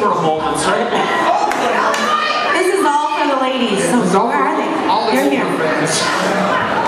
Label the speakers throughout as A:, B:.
A: for a moment, right?
B: This is all for the ladies. So where are they? All They're
C: here.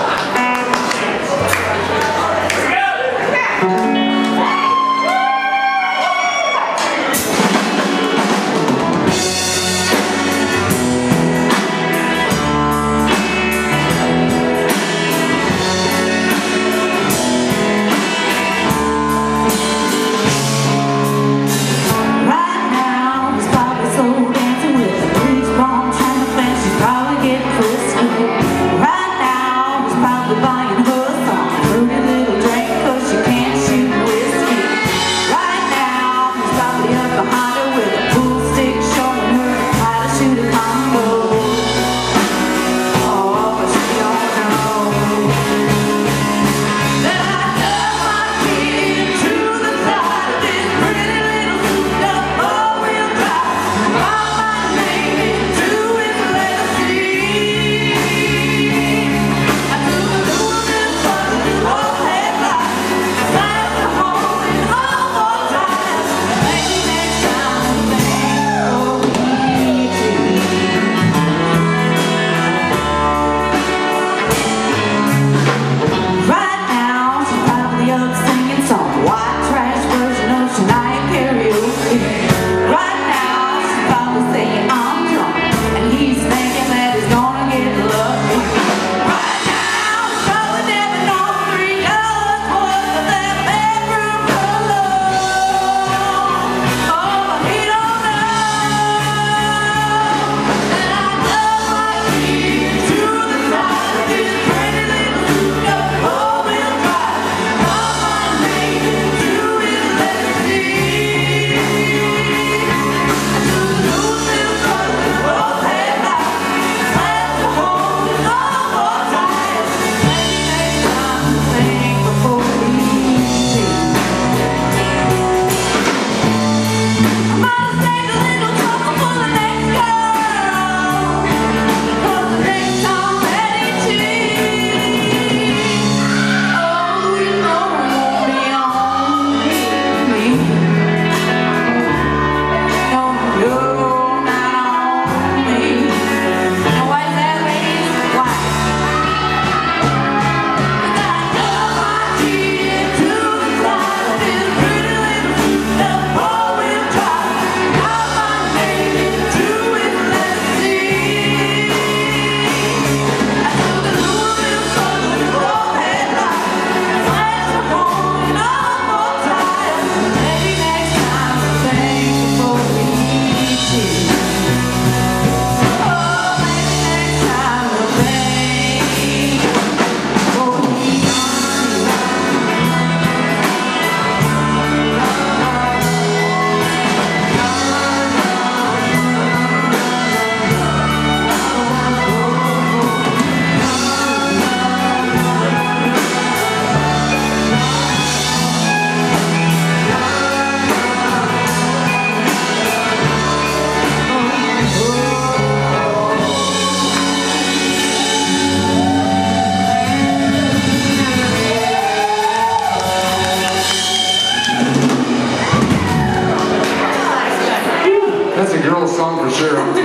C: sure.